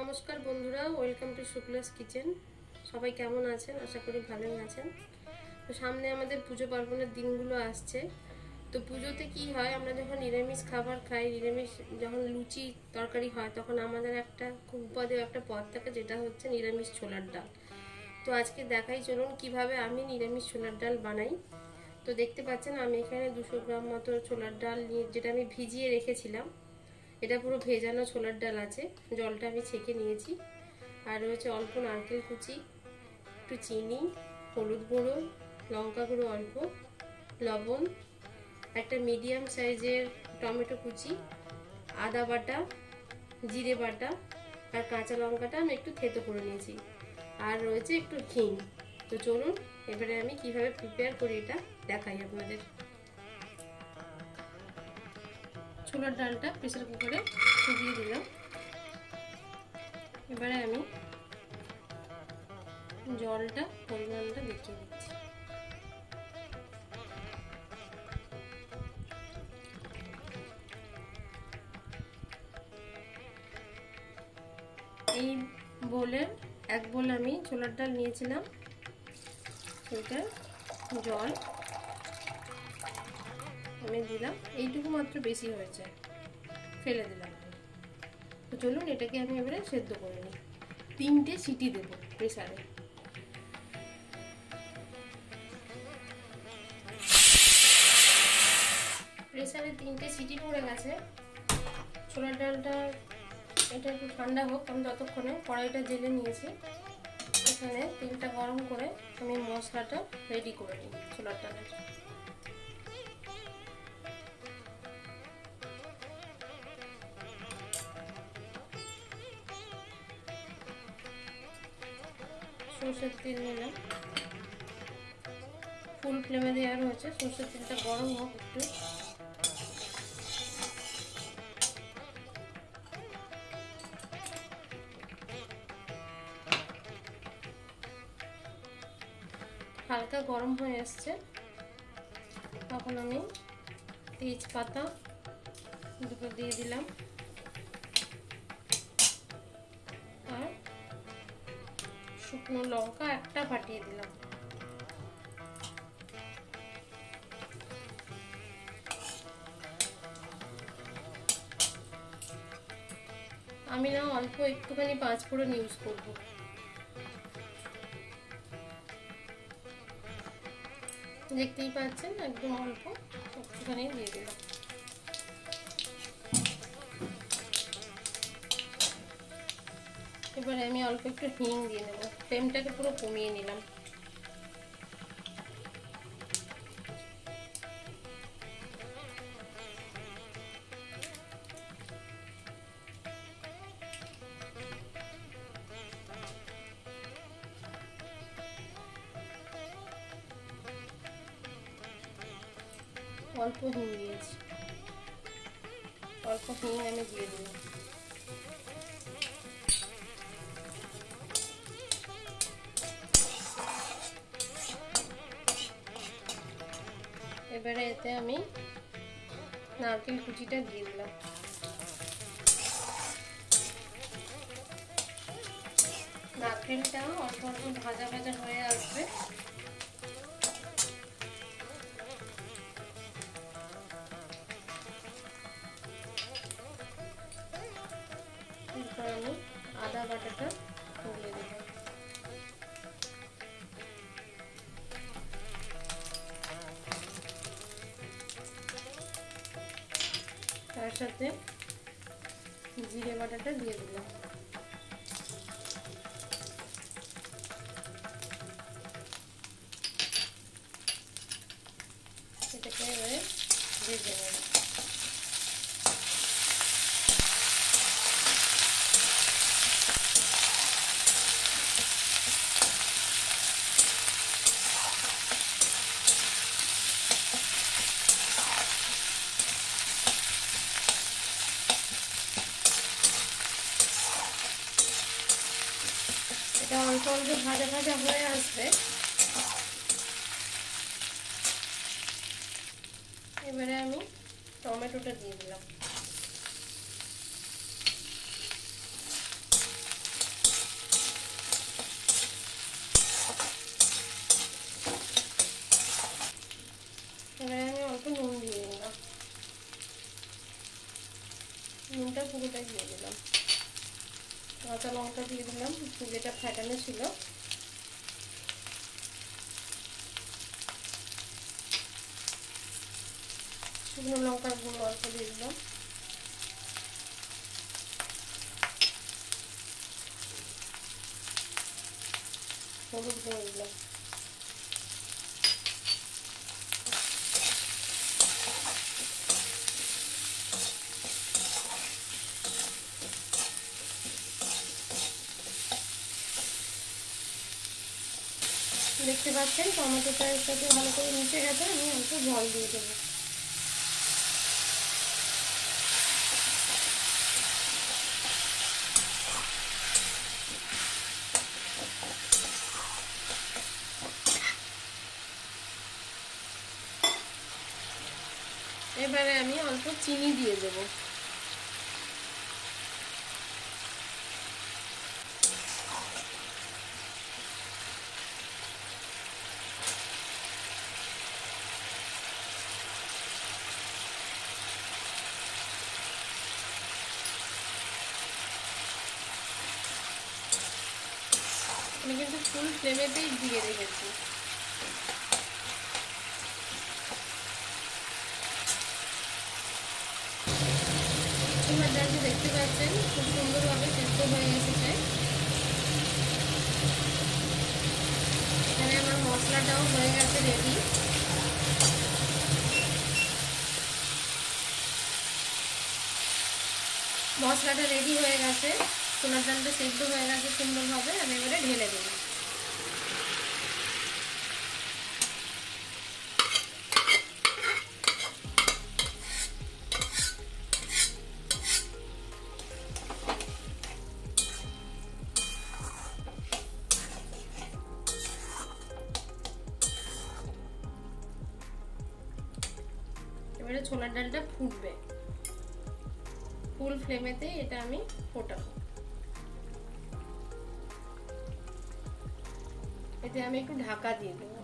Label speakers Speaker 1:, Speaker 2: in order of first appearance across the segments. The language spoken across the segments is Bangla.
Speaker 1: নমস্কার বন্ধুরা, ওয়েলকাম টু শুক্লাস কিচেন। সবাই কেমন আছেন? আশা করি ভালোই আছেন। তো সামনে আমাদের পুজো পার্বণের দিনগুলো আসছে। তো পুজোতে কি হয়, আমরা যখন নিরামিষ খাবার খাই, নিরামিষ যখন লুচি তরকারি হয়, তখন আমাদের একটা খুব উপাদেয় একটা পদ থাকে, যেটা হচ্ছে নিরামিষ ছোলার ডাল। তো আজকে দেখাই, চলুন কীভাবে আমি নিরামিষ ছোলার ডাল বানাই। তো দেখতে পাচ্ছেন, আমি এখানে দুশো গ্রাম মতো ছোলার ডাল নিয়ে, যেটা আমি ভিজিয়ে রেখেছিলাম। এটা পুরো ভেজানো ছোলার ডাল আছে। জলটা আমি ছেঁকে নিয়েছি। আর রয়েছে অল্প নারকেল কুচি, একটু চিনি, হলুদ গুঁড়ো, লঙ্কা গুঁড়ো অল্প, লবণ, একটা মিডিয়াম সাইজের টমেটো কুচি, আদা বাটা, জিরে বাটা আর কাঁচা লঙ্কাটা আমি একটু থেতো করে নিয়েছি। আর রয়েছে একটু ঘি। তো চলুন, এবারে আমি কীভাবে প্রিপেয়ার করি এটা দেখাই আপনাদের। ছোলার ডালটা প্রেসার কুকারে চুবিয়ে দিলাম। এবারে আমি জলটা, পরিমাণটা দেখিয়ে দিচ্ছি। এই বোলের এক বোল আমি ছোলার ডাল নিয়েছিলাম। সেটা জল। আমি দিলাম। এইটুকু মাত্র বেশি হয়েছে। ফেলে দিলাম। তো চলুন এটাকে আমি এবারে সেদ্ধ করে নিই। তিনটে সিটি দেব প্রেসারে। প্রেসারে তিনটে সিটি পড়ে গেছে। ছোলার ডালটা এটা একটু ঠান্ডা হোক, আমি ততক্ষণে কড়াইটা জেলে নিয়েছি, এখানে তেলটা গরম করে আমি মশলাটা রেডি করে নিই ছোলার ডালের। সর্ষের তেল নিলাম। ফুল ফ্লেমে দেওয়া রয়েছে। সর্ষের তেলটা গরম হোক একটু। হালকা গরম হয়ে আসছে। তখন আমি তেজপাতা দুটো দিয়ে দিলাম। শুকনো লঙ্কা একটা ফাটিয়ে দিলাম। আমি না অল্প একটুখানি পাঁচ ফোড়ন ইউজ করব। দেখতেই পাচ্ছেন একদম অল্প একটুখানি দিয়ে দিলাম। এবারে আমি অল্প একটু হিং দিয়ে নেব। ফ্লেমটাকে পুরো কমিয়ে নিলাম। অল্প হিং দিয়েছি। অল্প হিং আমি দিয়ে দিলাম এবারে এতে আমি নারকেল কুচিটা দিয়ে দিলাম। নারকেলটা অল্প অল্প ভাজা ভাজা হয়ে আসবে। আমি আদা বাটাটা সাথে জিরে বাটাটা দিয়ে দিলাম এটাকে এবারে ভেজে নেব অল্প ভাজা ভাজা হয়ে আসবে। এবারে আমি টমেটোটা দিয়ে দিলাম ডালটা পুরোটাই দিয়ে দিলাম কাঁচা লঙ্কা দিয়ে দিলাম যেটা ফাটানো ছিল। শুকনো লঙ্কার গুঁড়ো অল্প দিয়ে দিলাম। হলুদ দিয়ে দিলাম। দেখতে পাচ্ছেন টমেটোটা এর সাথে ভালো করে মিশে গেছে, আমি অল্প জল দিয়ে দেবো। এবারে আমি অল্প চিনি দিয়ে দেব। আমি কিন্তু ফুল ফ্লেমেতেই দিয়ে রেখেছি এবার ডালটি দেখতে পাচ্ছেন, খুব সুন্দরভাবে সেদ্ধ হয়ে এসেছে। এখানে আমার মশলাটাও হয়ে গেছে রেডি মশলাটা রেডি হয়ে গেছে। ছোলার ডালটা সেদ্ধ হয়ে গেছে সুন্দরভাবে, আমি এবারে ঢেলে দিলাম এবারে ছোলার ডালটা ফুটবে। ফুল ফ্লেমেতে এটা আমি ফোটাবো। এতে আমি একটু ঢাকা দিয়ে দেবো।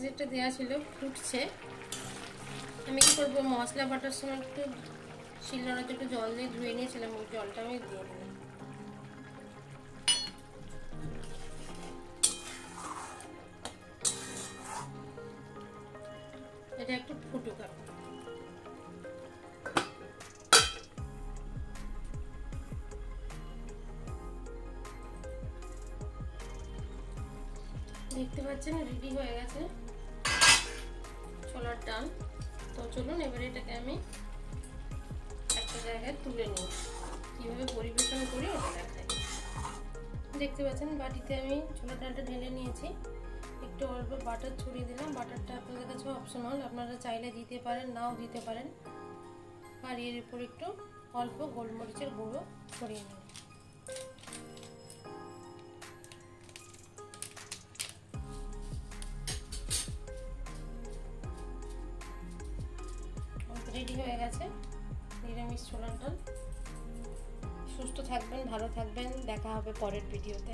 Speaker 1: যেটা দেওয়া ছিল ফুটছে। আমি কি করব? মশলা বাটার সময় একটু শিলনোড়াতে একটু জল দিয়ে ধুয়ে নিয়েছিলাম, ওই জলটা আমি দিয়ে দিলাম দেখতে পাচ্ছেন রেডি হয়ে গেছে। ছোলার ডাল। তো চলুন, এবারে এটাকে আমি একটা জায়গায় তুলে নিই। কীভাবে পরিবেশন করি, ওটা দেখাই। দেখতে পাচ্ছেন, বাটিতে আমি ছোলার ডালটা ঢেলে নিয়েছি। একটু অল্প বাটার ছড়িয়ে দিলাম। বাটারটা আপনাদের কাছে অপশনাল আপনারা চাইলে দিতে পারেন, নাও দিতে পারেন। আর এর উপর একটু অল্প গোলমরিচের গুঁড়ো ছড়িয়ে নিন রেডি হয়ে গেছে। নিরামিষ ছোলার ডাল। সুস্থ থাকবেন ভালো থাকবেন। দেখা হবে পরের ভিডিওতে